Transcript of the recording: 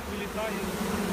прилетает.